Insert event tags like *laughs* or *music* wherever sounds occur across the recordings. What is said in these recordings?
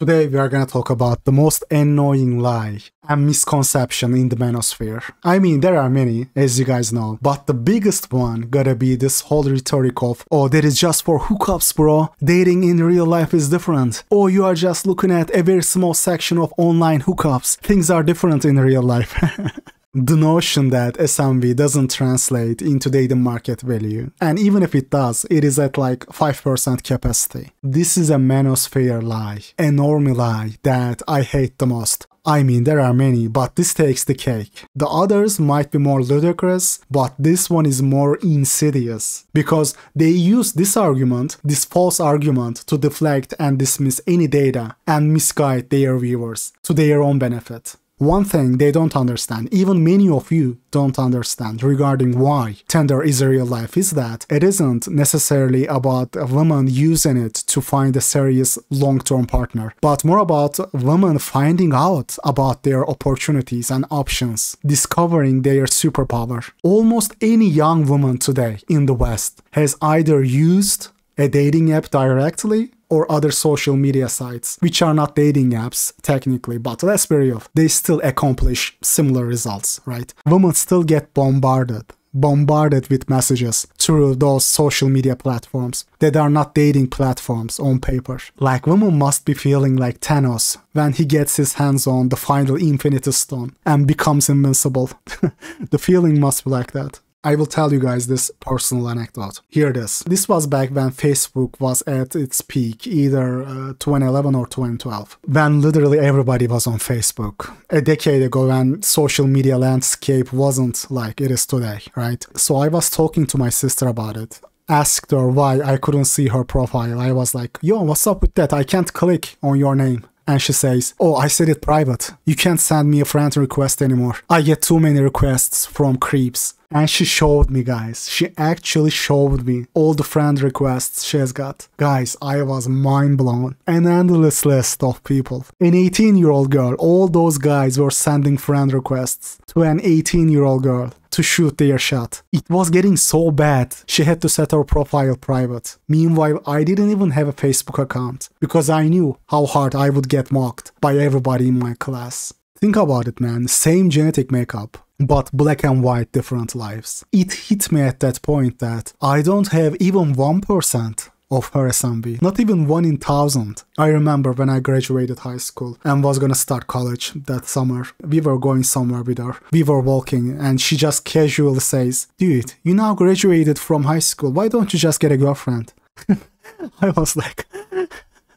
Today we are gonna talk about the most annoying lie and misconception in the manosphere. I mean, there are many, as you guys know, but the biggest one gotta be this whole rhetoric of, oh, that is just for hookups, bro. Dating in real life is different. Or you are just looking at a very small section of online hookups. Things are different in real life. *laughs* the notion that SMV doesn't translate into dating market value. And even if it does, it is at like 5% capacity. This is a manosphere lie, a normie lie that I hate the most. I mean, there are many, but this takes the cake. The others might be more ludicrous, but this one is more insidious because they use this argument, this false argument, to deflect and dismiss any data and misguide their viewers to their own benefit. One thing they don't understand, even many of you don't understand regarding why Tinder is a real life is that it isn't necessarily about a woman using it to find a serious long-term partner, but more about women finding out about their opportunities and options, discovering their superpower. Almost any young woman today in the West has either used a dating app directly or other social media sites, which are not dating apps technically, but let's be real, they still accomplish similar results, right? Women still get bombarded bombarded with messages through those social media platforms that are not dating platforms on paper. Like women must be feeling like Thanos when he gets his hands on the final Infinity Stone and becomes invincible. *laughs* the feeling must be like that. I will tell you guys this personal anecdote. Here it is. This was back when Facebook was at its peak, either uh, 2011 or 2012, when literally everybody was on Facebook. A decade ago, when social media landscape wasn't like it is today, right? So I was talking to my sister about it asked her why I couldn't see her profile. I was like, yo, what's up with that? I can't click on your name. And she says, Oh, I said it private. You can't send me a friend request anymore. I get too many requests from creeps. And she showed me, guys. She actually showed me all the friend requests she has got. Guys, I was mind blown. An endless list of people. An 18 year old girl, all those guys were sending friend requests to an 18 year old girl to shoot their shot. It was getting so bad, she had to set her profile private. Meanwhile, I didn't even have a Facebook account because I knew how hard I would get mocked by everybody in my class. Think about it, man. Same genetic makeup, but black and white different lives. It hit me at that point that I don't have even 1% of her SMV, not even one in thousand. I remember when I graduated high school and was gonna start college that summer. We were going somewhere with her. We were walking and she just casually says, Dude, you now graduated from high school. Why don't you just get a girlfriend? *laughs* I was like,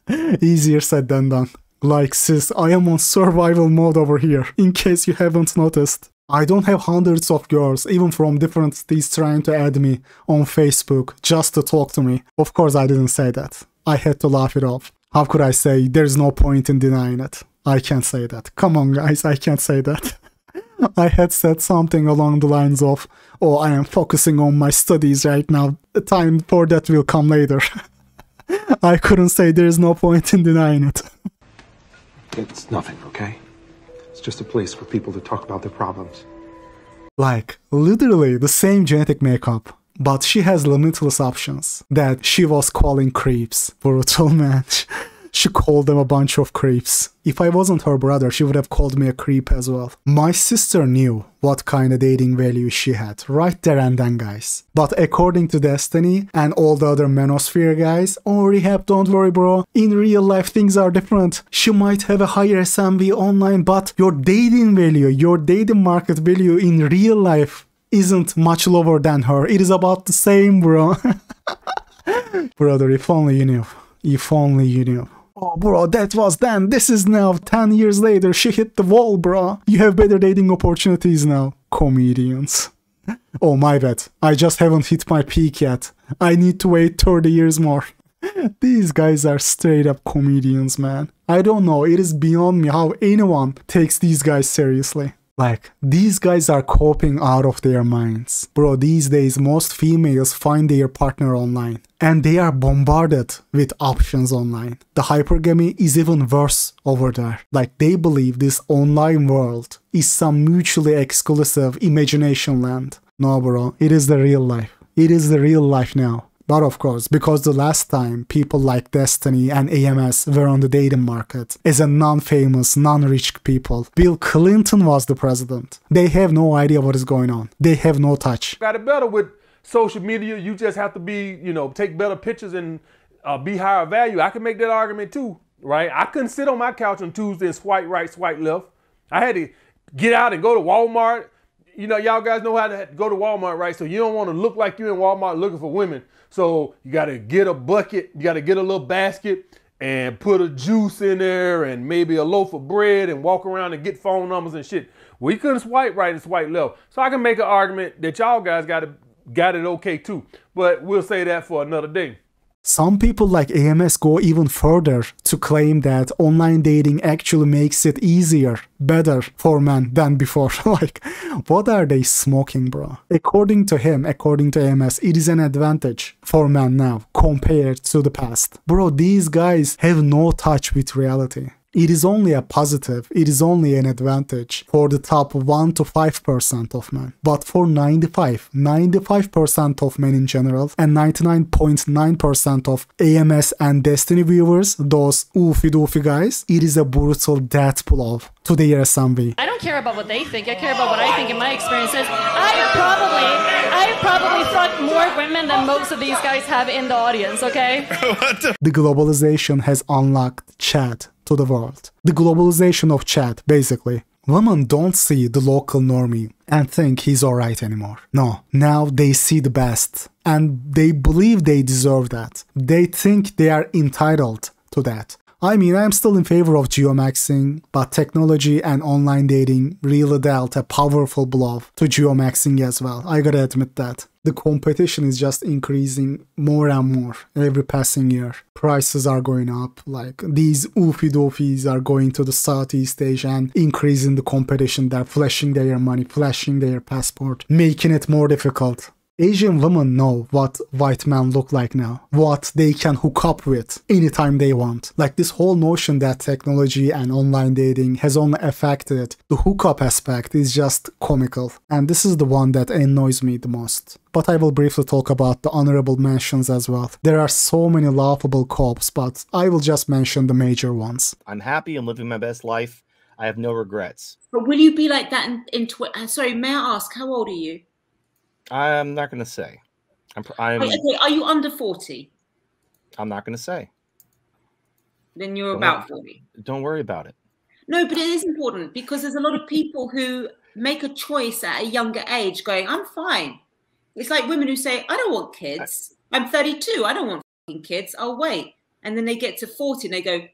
*laughs* easier said than done. Like, sis, I am on survival mode over here, in case you haven't noticed. I don't have hundreds of girls, even from different cities, trying to add me on Facebook just to talk to me. Of course, I didn't say that. I had to laugh it off. How could I say there's no point in denying it? I can't say that. Come on, guys, I can't say that. *laughs* I had said something along the lines of, Oh, I am focusing on my studies right now. The time for that will come later. *laughs* I couldn't say there's no point in denying it. It's nothing, okay? Just a place for people to talk about their problems. Like, literally the same genetic makeup, but she has limitless options that she was calling creeps. Brutal man. *laughs* *laughs* she called them a bunch of creeps. If I wasn't her brother, she would have called me a creep as well. My sister knew what kind of dating value she had, right there and then, guys. But according to Destiny and all the other Manosphere guys, oh, Rehab, don't worry, bro. In real life, things are different. She might have a higher SMV online, but your dating value, your dating market value in real life isn't much lower than her. It is about the same, bro. *laughs* Brother, if only you knew. If only you knew. Oh, bro, that was then. This is now. 10 years later, she hit the wall, bro. You have better dating opportunities now. Comedians. *laughs* oh, my bad. I just haven't hit my peak yet. I need to wait 30 years more. *laughs* These guys are straight up comedians, man. I don't know. It is beyond me how anyone takes these guys seriously. Like, these guys are coping out of their minds. Bro, these days, most females find their partner online and they are bombarded with options online. The hypergamy is even worse over there. Like, they believe this online world is some mutually exclusive imagination land. No, bro, it is the real life. It is the real life now. But of course, because the last time people like Destiny and AMS were on the dating market as a non-famous, non-rich people, Bill Clinton was the president. They have no idea what is going on. They have no touch. Got it better with social media. You just have to be, you know, take better pictures and uh, be higher value. I can make that argument too, right? I couldn't sit on my couch on Tuesday and swipe right, swipe left. I had to get out and go to Walmart. You know, y'all guys know how to go to Walmart, right? So you don't want to look like you're in Walmart looking for women. So you got to get a bucket, you got to get a little basket and put a juice in there and maybe a loaf of bread and walk around and get phone numbers and shit. We couldn't swipe right and swipe left. So I can make an argument that y'all guys got it, got it okay too. But we'll say that for another day. Some people like AMS go even further to claim that online dating actually makes it easier, better for men than before. *laughs* like, what are they smoking, bro? According to him, according to AMS, it is an advantage for men now compared to the past. Bro, these guys have no touch with reality it is only a positive, it is only an advantage for the top 1 to 5% of men. But for 95, 95% of men in general, and 99.9% of AMS and Destiny viewers, those oofy doofy guys, it is a brutal death blow to the SMV. I don't care about what they think, I care about what I think in my experiences. I have probably, I have probably fucked more women than most of these guys have in the audience, okay? *laughs* the globalization has unlocked Chad to the world. The globalization of Chad, basically. Women don't see the local normie and think he's alright anymore. No, now they see the best and they believe they deserve that. They think they are entitled to that. I mean, I'm still in favor of geomaxing, but technology and online dating really dealt a powerful blow to geomaxing as well. I gotta admit that. The competition is just increasing more and more every passing year. Prices are going up, like these oofy doofies are going to the Southeast Asia and increasing the competition. They're flashing their money, flashing their passport, making it more difficult. Asian women know what white men look like now, what they can hook up with anytime they want. Like this whole notion that technology and online dating has only affected the hookup aspect is just comical. And this is the one that annoys me the most. But I will briefly talk about the honorable mentions as well. There are so many laughable copes, but I will just mention the major ones. I'm happy and living my best life. I have no regrets. But will you be like that in, in tw- uh, sorry, may I ask, how old are you? I'm not going to say. I'm, I'm, Wait, okay, are you under 40? I'm not going to say. Then you're Don't about worry. 40. Don't worry about it. No, but it is important because there's a lot of people who make a choice at a younger age going, I'm fine. It's like women who say, I don't want kids. I'm 32. I don't want kids. I'll wait. And then they get to 40 and they go, "Eh,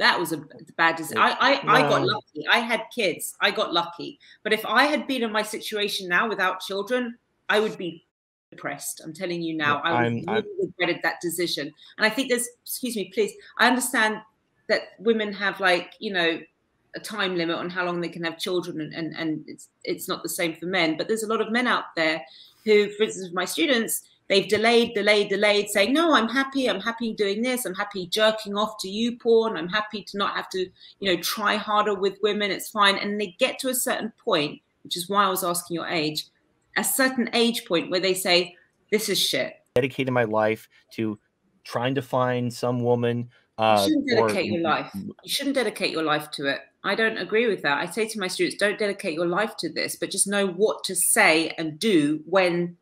that was a bad decision. I, I, I got lucky. I had kids. I got lucky. But if I had been in my situation now without children, I would be depressed. I'm telling you now. I would really regretted that decision. And I think there's, excuse me, please. I understand that women have like, you know, a time limit on how long they can have children and, and, and it's it's not the same for men. But there's a lot of men out there who, for instance, my students, they've delayed, delayed, delayed, saying, No, I'm happy, I'm happy doing this, I'm happy jerking off to you porn, I'm happy to not have to, you know, try harder with women, it's fine. And they get to a certain point, which is why I was asking your age, a certain age point where they say, This is shit. Dedicated my life to trying to find some woman. Uh, you shouldn't or- dedicate your life. You shouldn't dedicate your life to it. I don't agree with that. I say to my students, don't dedicate your life to this, but just know what to say and do when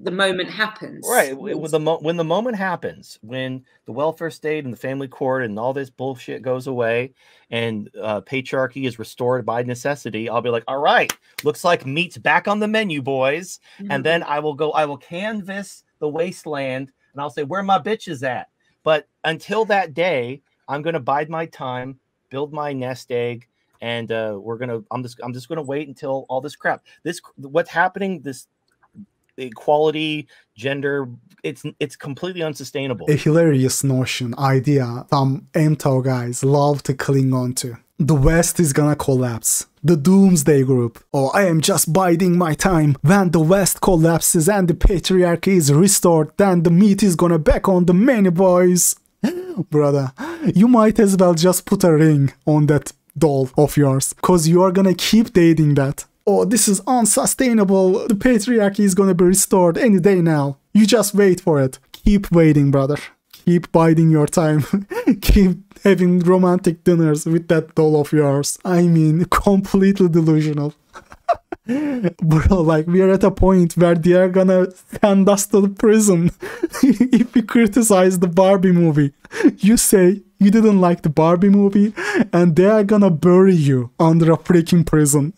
the moment happens. Right. When the, mo- when the moment happens, when the welfare state and the family court and all this bullshit goes away and uh, patriarchy is restored by necessity, I'll be like, all right, looks like meat's back on the menu, boys. Mhm. And then I will go, I will canvas the wasteland and I'll say, where my bitches at? But until that day, I'm going to bide my time, build my nest egg. And uh, we're gonna. I'm just. I'm just gonna wait until all this crap. This what's happening. This equality, gender. It's it's completely unsustainable. A hilarious notion, idea some MGTOW guys love to cling on to. The West is gonna collapse. The Doomsday Group. Oh, I am just biding my time. When the West collapses and the patriarchy is restored, then the meat is gonna back on the many boys. *gasps* Brother, you might as well just put a ring on that doll of yours, cause you are gonna keep dating that. Oh, this is unsustainable. The patriarchy is gonna be restored any day now. You just wait for it. Keep waiting, brother. Keep biding your time. *laughs* Keep having romantic dinners with that doll of yours. I mean, *laughs* completely delusional. *laughs* Bro, like we are at a point where they are gonna send us to the prison if we criticize the Barbie movie. You say you didn't like the Barbie movie, and they are gonna bury you under a freaking prison.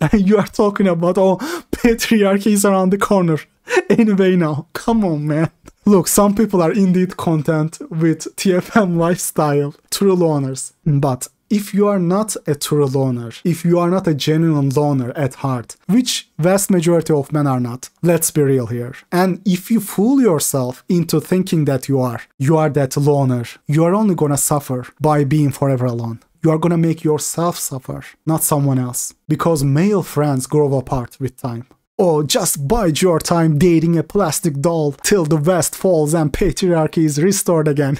And *laughs* you are talking about oh patriarchy is around the corner. *laughs* Anyway, now come on, man. Look, some people are indeed content with TFM lifestyle, true loners, but if you are not a true loner, if you are not a genuine loner at heart, which vast majority of men are not, let's be real here. And if you fool yourself into thinking that you are, you are that loner, you are only gonna suffer by being forever alone. You are gonna make yourself suffer, not someone else. Because male friends grow apart with time. Or just bide your time dating a plastic doll till the West falls and patriarchy is restored again.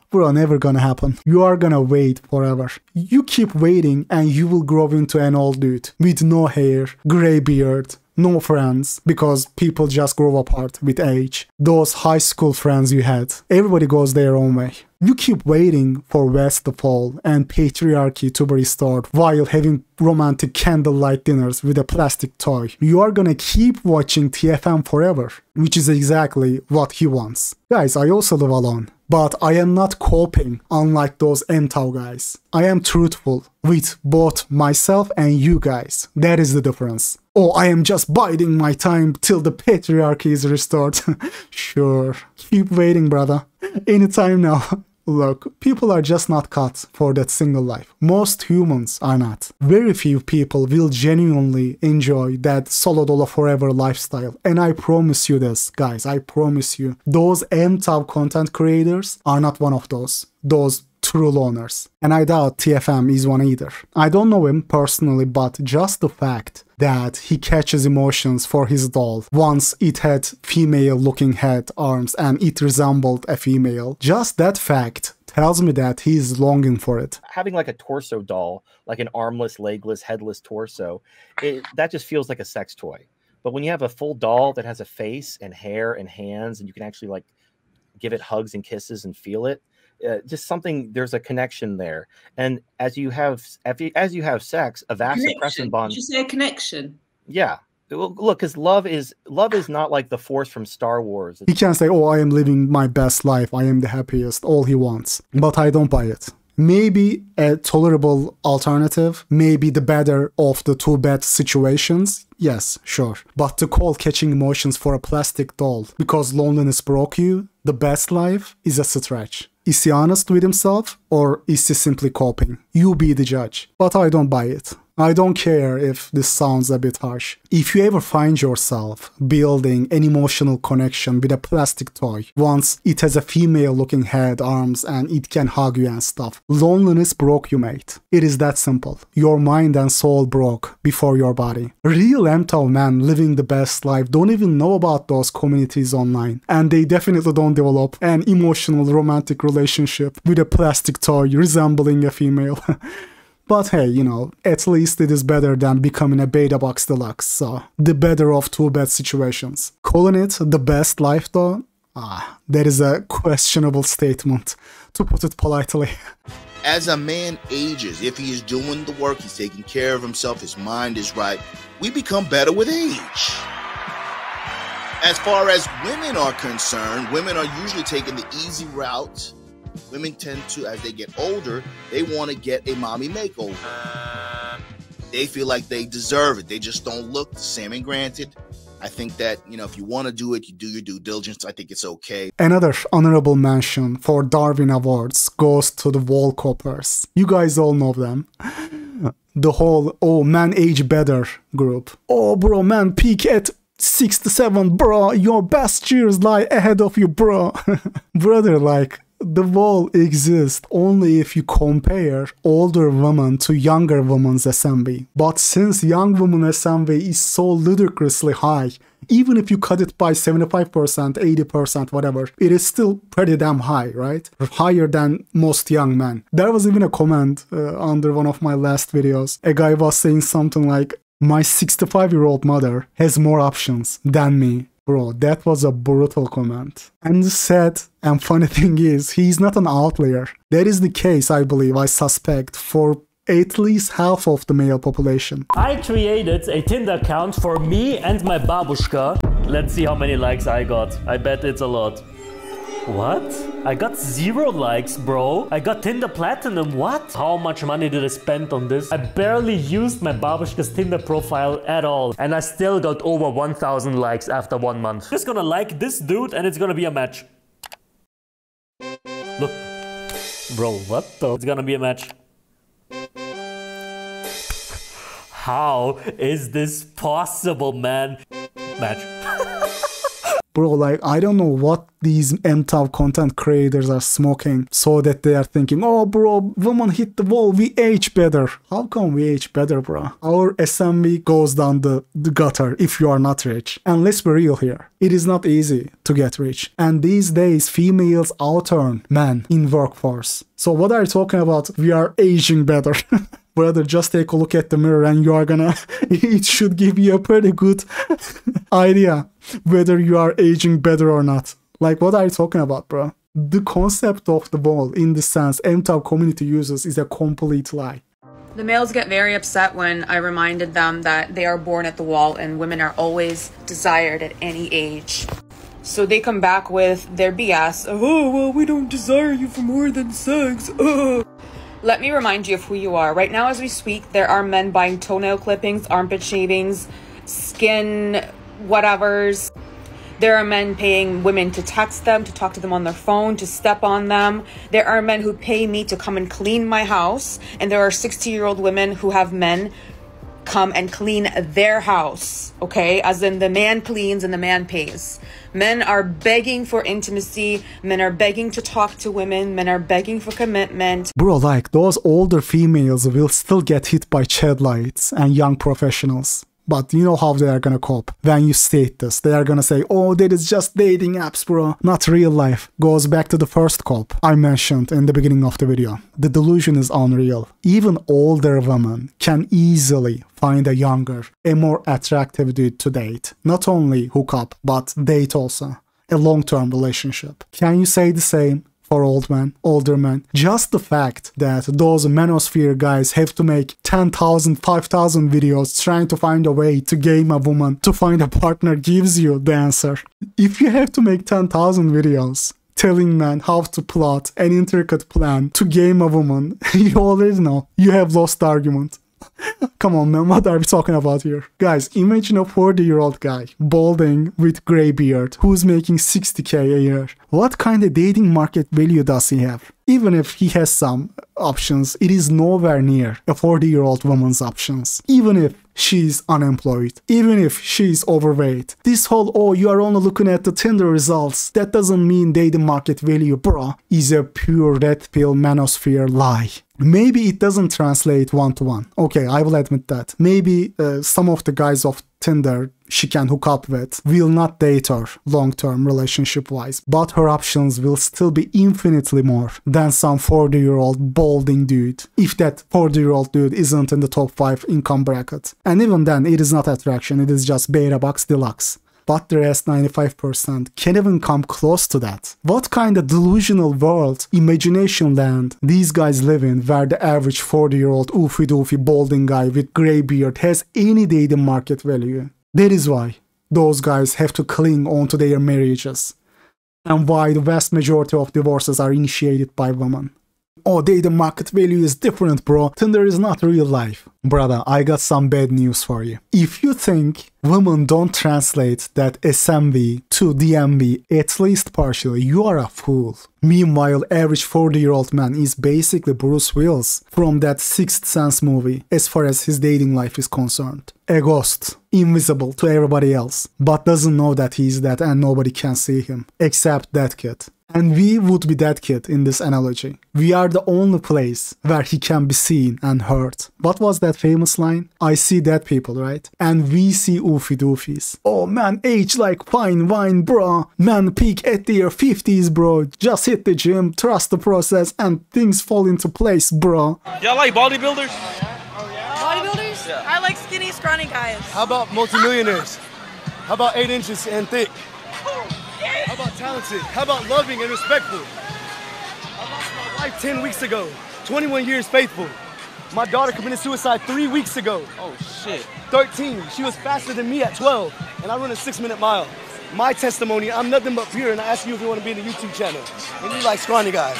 *laughs* Bro, never gonna happen. You are gonna wait forever. You keep waiting and you will grow into an old dude with no hair, gray beard, no friends because people just grow apart with age. Those high school friends you had, everybody goes their own way. You keep waiting for West to fall and patriarchy to be restored while having romantic candlelight dinners with a plastic toy. You are gonna keep watching TFM forever, which is exactly what he wants. Guys, I also live alone. But I am not coping unlike those MGTOW guys. I am truthful with both myself and you guys. That is the difference. Oh, I am just biding my time till the patriarchy is restored. *laughs* sure. Keep waiting, brother. Any time now. *laughs* Look, people are just not cut for that single life. Most humans are not. Very few people will genuinely enjoy that solo dolo forever lifestyle. And I promise you this, guys, I promise you, those MGTOW content creators are not one of those. Those true loners. And I doubt TFM is one either. I don't know him personally, but just the fact that he catches emotions for his doll once it had female looking head, arms, and it resembled a female, just that fact tells me that he's longing for it. Having like a torso doll, like an armless, legless, headless torso, it, that just feels like a sex toy. But when you have a full doll that has a face and hair and hands, and you can actually like give it hugs and kisses and feel it, uh, just something there's a connection there. And as you have as you have sex a vasopressin bond Did you say a connection? Yeah. Well, look because love is love is not like the force from star wars. He can't say oh i am living my best life. I am the happiest all he wants. But i don't buy it. Maybe a tolerable alternative, maybe the better of the two bad situations. Yes, sure. But to call catching emotions for a plastic doll because loneliness broke you, the best life is a stretch. Is he honest with himself or is he simply coping? You be the judge. But I don't buy it. I don't care if this sounds a bit harsh. If you ever find yourself building an emotional connection with a plastic toy, once it has a female looking head, arms, and it can hug you and stuff, loneliness broke you, mate. It is that simple. Your mind and soul broke before your body. Real MGTOW men living the best life don't even know about those communities online, and they definitely don't develop an emotional romantic relationship with a plastic toy resembling a female. *laughs* But hey, you know, at least it is better than becoming a beta bucks deluxe, so the better of two bad situations. Calling it the best life though? Ah, that is a questionable statement, to put it politely. *laughs* As a man ages, if he is doing the work, he's taking care of himself, his mind is right, we become better with age. As far as women are concerned, women are usually taking the easy route women tend to, as they get older, they want to get a mommy makeover. They feel like they deserve it. They just don't look the same. And granted, I think that, you know, if you want to do it, you do your due diligence. I think it's okay. Another honorable mention for Darwin Awards goes to the Wall Copers. You guys all know them. *laughs* The whole, oh, man age better group. Oh, bro, man, peak at 67, bro. Your best years lie ahead of you, bro. *laughs* Brother, like, the wall exists only if you compare older women to younger women's SMV. But since young women SMV is so ludicrously high, even if you cut it by 75%, 80%, whatever, it is still pretty damn high, right? Higher than most young men. There was even a comment uh, under one of my last videos. A guy was saying something like, my 65 year old mother has more options than me Bro, that was a brutal comment. And the sad and funny *laughs* thing is, he's not an outlier. That is the case, I believe, I suspect, for at least half of the male population. I created a Tinder account for me and my babushka. Let's see how many likes I got. I bet it's a lot. What? I got zero likes, bro. I got Tinder Platinum. What? How much money did I spend on this? I barely used my babushka's Tinder profile at all. And I still got over 1000 likes after one month. Just gonna like this dude and it's gonna be a match. Look. Bro, what the? It's gonna be a match. How is this possible, man? Match. *laughs* Bro, like, I don't know what these MGTOW content creators are smoking so that they are thinking, oh, bro, woman hit the wall, we age better. How come we age better, bro? Our SMV goes down the, the gutter if you are not rich. And let's be real here. It is not easy to get rich. And these days, females outearn men in workforce. So what are you talking about? We are aging better. *laughs* brother, just take a look at the mirror and you are gonna, *laughs* it should give you a pretty good *laughs* idea whether you are aging better or not. Like, what are you talking about, bro? The concept of the wall, in the sense MGTOW community uses, is a complete lie. The males get very upset when I reminded them that they are born at the wall and women are always desired at any age. So they come back with their BS. Oh, well, we don't desire you for more than sex. *laughs* Oh. Let me remind you of who you are. Right now, as we speak, there are men buying toenail clippings, armpit shavings, skin whatevers. There are men paying women to text them, to talk to them on their phone, to step on them. There are men who pay me to come and clean my house. And there are 60 year old women who have men come and clean their house. Okay? As in the man cleans and the man pays. Men are begging for intimacy. Men are begging to talk to women. Men are begging for commitment. Bro, like those older females will still get hit by Chadlites and young professionals. But you know how they are gonna cope. When you state this, they are gonna say, oh, that is just dating apps, bro, not real life. Goes back to the first cope I mentioned in the beginning of the video. The delusion is unreal. Even older women can easily find a younger, a more attractive dude to date. Not only hook up, but date also. A long term relationship. Can you say the same for old men, older men. Just the fact that those manosphere guys have to make 10,000, 5,000 videos trying to find a way to game a woman to find a partner gives you the answer. If you have to make 10,000 videos telling men how to plot an intricate plan to game a woman, *laughs* you already know you have lost the argument. Come on, man, what are we talking about here? Guys, imagine a 40 year old guy, balding with gray beard, who's making 60k a year. What kind of dating market value does he have? Even if he has some options, it is nowhere near a 40 year old woman's options. Even if she's unemployed, even if she's overweight. This whole, oh, you are only looking at the Tinder results, that doesn't mean dating market value, bro, is a pure red pill manosphere lie. Maybe it doesn't translate one to one. Okay, I will admit that. Maybe uh, some of the guys of Tinder she can hook up with will not date her long term relationship wise, but her options will still be infinitely more than some 40 year old balding dude, if that 40 year old dude isn't in the top 5 income bracket. And even then, it is not attraction, it is just beta bucks deluxe but the rest 95% can't even come close to that. What kind of delusional world, imagination land these guys live in where the average 40 year old oofy doofy balding guy with grey beard has any dating market value? That is why those guys have to cling on to their marriages and why the vast majority of divorces are initiated by women. Oh, the market value is different, bro. Tinder is not real life. Brother, I got some bad news for you. If you think women don't translate that SMV to DMV at least partially, you are a fool. Meanwhile, average 40 year old man is basically Bruce Willis from that Sixth Sense movie as far as his dating life is concerned. A ghost, invisible to everybody else, but doesn't know that he's that and nobody can see him, except that kid. And we would be that kid in this analogy. We are the only place where he can be seen and heard. What was that famous line? I see dead people, right? And we see oofy doofies. Oh man, age like fine wine, bro. Man peak at their 50s, bro. Just hit the gym, trust the process, and things fall into place, bro. Y'all like bodybuilders? Oh yeah. Bodybuilders? Yeah. I like skinny, scrawny guys. How about multimillionaires? How about eight inches and thick? How about talented? How about loving and respectful? I lost my wife 10 weeks ago, 21 years faithful. My daughter committed suicide three weeks ago. Oh shit. 13. She was faster than me at 12, and I run a six minute mile. My testimony, I'm nothing but pure, and I ask you if you want to be in the YouTube channel. And you like scrawny guys.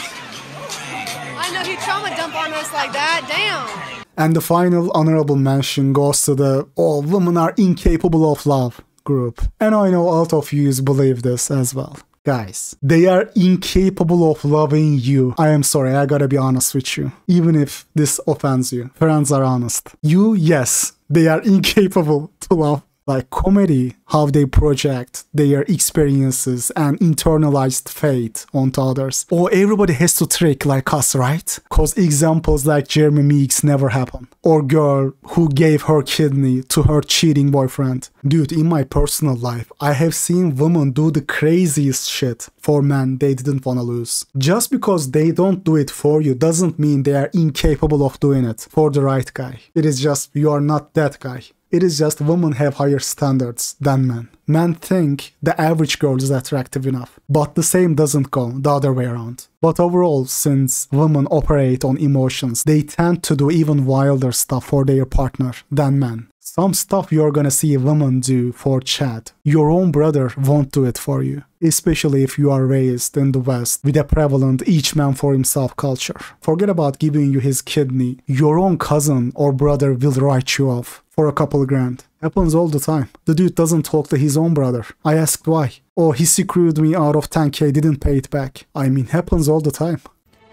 I know he trauma dump on us like that. Damn. And the final honorable mention goes to the all women are incapable of love group. And I know a lot of you believe this as well. Guys, they are incapable of loving you. I am sorry, I gotta be honest with you. Even if this offends you. Friends are honest. You, yes, they are *laughs* incapable to love like comedy, how they project their experiences and internalized fate onto others. Or everybody has to trick like us, right? Cause examples like Jeremy Meeks never happen. Or girl who gave her kidney to her cheating boyfriend. Dude, in my personal life, I have seen women do the craziest shit for men they didn't wanna lose. Just because they don't do it for you doesn't mean they are incapable of doing it for the right guy. It is just you are not that guy. It is just women have higher standards than men. Men think the average girl is attractive enough, but the same doesn't go the other way around. But overall, since women operate on emotions, they tend to do even wilder stuff for their partner than men. Some stuff you're gonna see women do for Chad, your own brother won't do it for you. Especially if you are raised in the West with a prevalent each man for himself culture. Forget about giving you his kidney. Your own cousin or brother will write you off for a couple grand. Happens all the time. The dude doesn't talk to his own brother. I asked why. Oh, he screwed me out of 10k, didn't pay it back. I mean, happens all the time.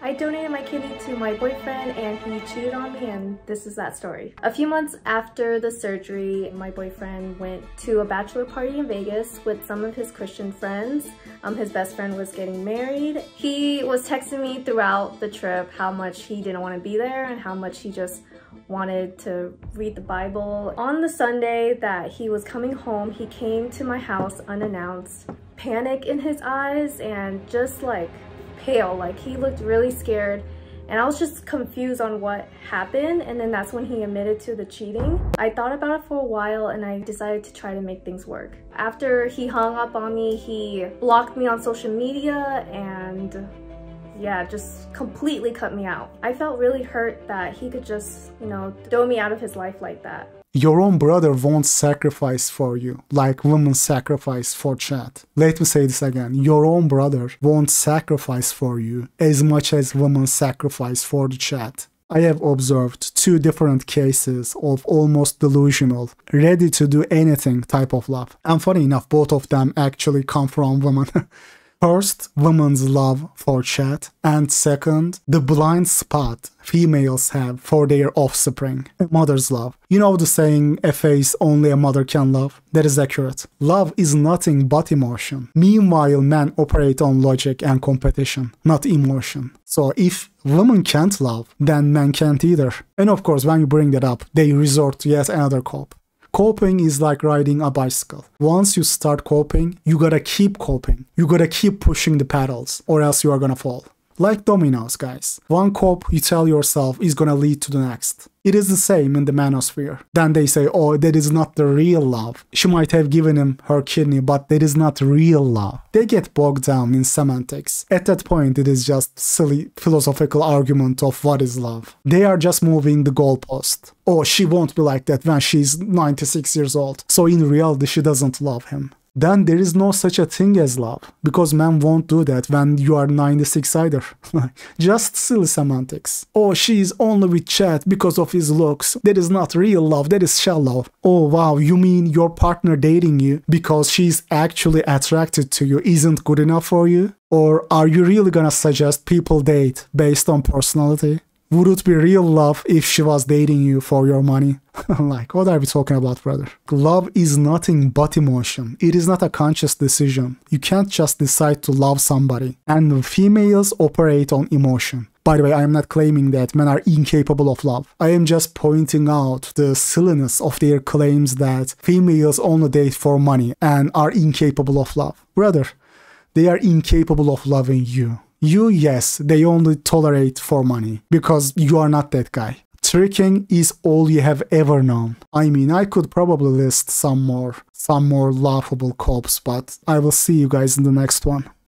I donated my kidney to my boyfriend and he cheated on me and this is that story. A few months after the surgery, my boyfriend went to a bachelor party in Vegas with some of his Christian friends. Um, his best friend was getting married. He was texting me throughout the trip how much he didn't want to be there and how much he just wanted to read the Bible. On the Sunday that he was coming home, he came to my house unannounced, panic in his eyes and just like pale, like he looked really scared and I was just confused on what happened and then that's when he admitted to the cheating. I thought about it for a while and I decided to try to make things work. After he hung up on me, he blocked me on social media and yeah, just completely cut me out. I felt really hurt that he could just, you know, throw me out of his life like that. Your own brother won't sacrifice for you like women sacrifice for Chad. Let me say this again. Your own brother won't sacrifice for you as much as women sacrifice for the Chad. I have observed two different cases of almost delusional, ready to do anything type of love. And funny enough, both of them actually come from women. *laughs* First, women's love for Chad, and second, the blind spot females have for their offspring, a mother's love. You know the saying, a face only a mother can love? That is accurate. Love is nothing but emotion. Meanwhile, men operate on logic and competition, not emotion. So if women can't love, then men can't either. And of course, when you bring that up, they resort to yet another cope. Coping is like riding a bicycle. Once you start coping, you gotta keep coping. You gotta keep pushing the pedals, or else you are gonna fall. Like dominoes, guys. One cope you tell yourself is gonna lead to the next. It is the same in the manosphere. Then they say, oh, that is not the real love. She might have given him her kidney, but that is not real love. They get bogged down in semantics. At that point, it is just silly philosophical argument of what is love. They are just moving the goalpost. Oh, she won't be like that when she's 96 years old. So in reality, she doesn't love him then there is no such a thing as love because men won't do that when you are 96 either. *laughs* Just silly semantics. Oh, she is only with Chad because of his looks. That is not real love, that is shallow. Oh, wow, you mean your partner dating you because she's actually attracted to you isn't good enough for you? Or are you really gonna suggest people date based on personality? Would it be real love if she was dating you for your money? *laughs* like, what are we talking about, brother? Love is nothing but emotion. It is not a conscious decision. You can't just decide to love somebody. And females operate on emotion. By the way, I am not claiming that men are incapable of love. I am just pointing out the silliness of their claims that females only date for money and are incapable of love. Brother, they are incapable of loving you. You, yes, they only tolerate for money because you are not that guy. Tricking is all you have ever known. I mean, I could probably list some more, some more laughable copes, but I will see you guys in the next one.